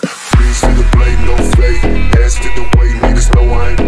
Please see the blade, no fake. Ass to the way, niggas know I ain't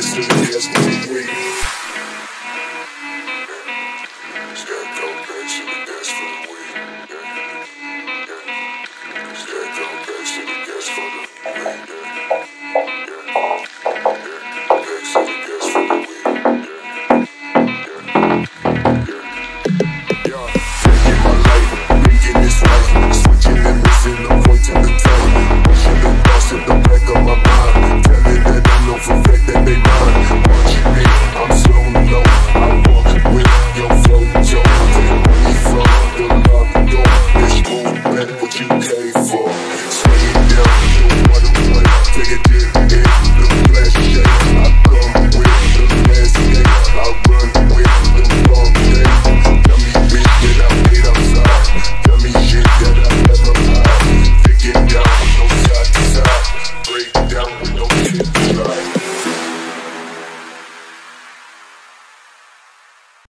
Yes, yes. nigga